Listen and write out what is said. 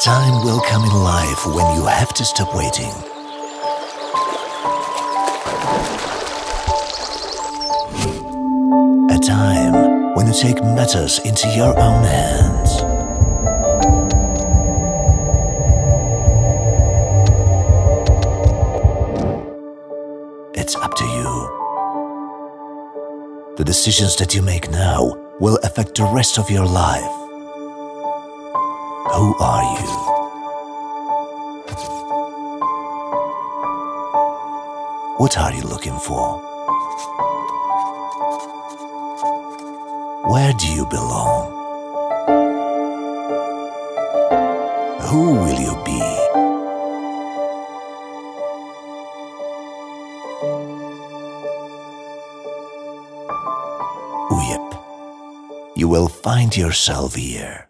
time will come in life when you have to stop waiting. A time when you take matters into your own hands. It's up to you. The decisions that you make now will affect the rest of your life. Who are you? What are you looking for? Where do you belong? Who will you be? UJEP. You will find yourself here.